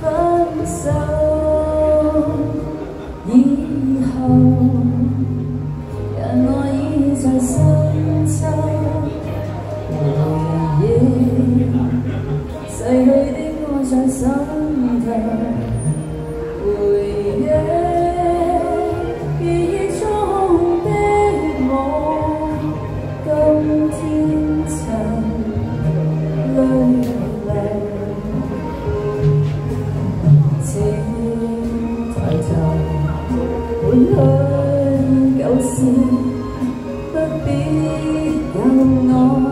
分手以后，人爱已在深秋。回忆逝去的爱在心头。回忆记忆中的我，今天曾。buồn hơn cậu xin tôi biết cậu ngon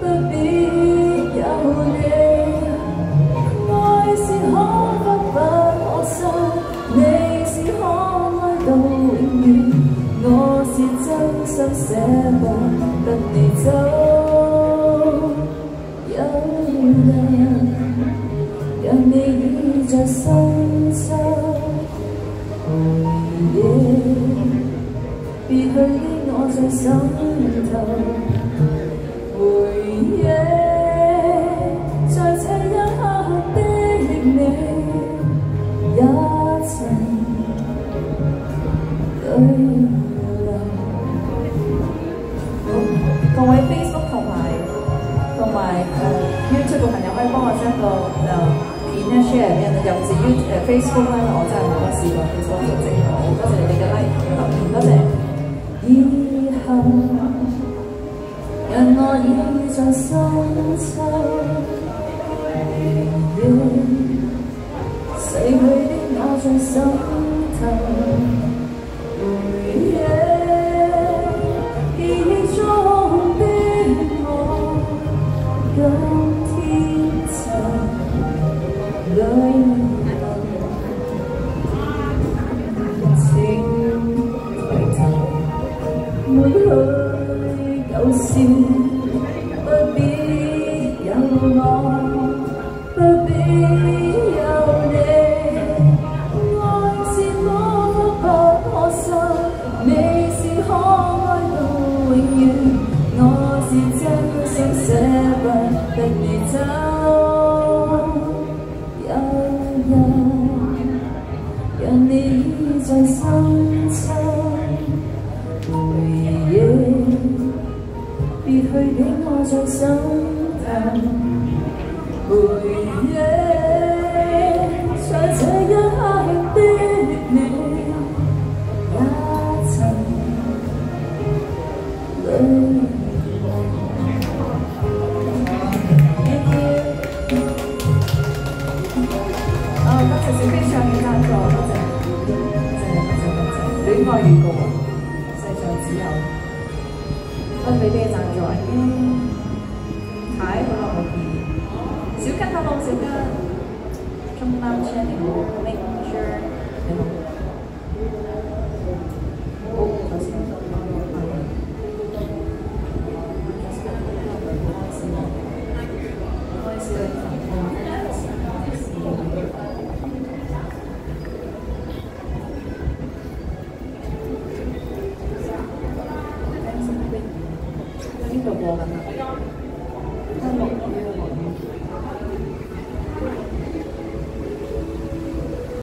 tôi bỏ tận tình dấu. Dấu yêu 我在心头，回忆在这一刻的你，也曾泪流。各位 Facebook 同埋同埋诶 YouTube 嘅朋友可以帮我将个诶片咧 share 俾人哋，尤其是 You 诶 Facebook 咧，我真系冇乜试过 Facebook 做直播，多谢 已在深秋，回忆逝去的我在心头，回忆记忆中的我，今天曾泪流，请抬头。抹去旧事， 不必有我，不必有你。爱是可忽不可收，你是可爱到永远，我是真心舍不得你走。有人让你已在深秋。回忆，别去的我在心头，回忆在这一刻的你， 也曾泪啊，多谢小飞唱嘅赞助，多谢，多谢多谢多谢，恋爱预告啊，世上只有，多谢你哋嘅赞助啊，太 tanong sa inyo. Kung ma'am siya ni make sure. Thank you.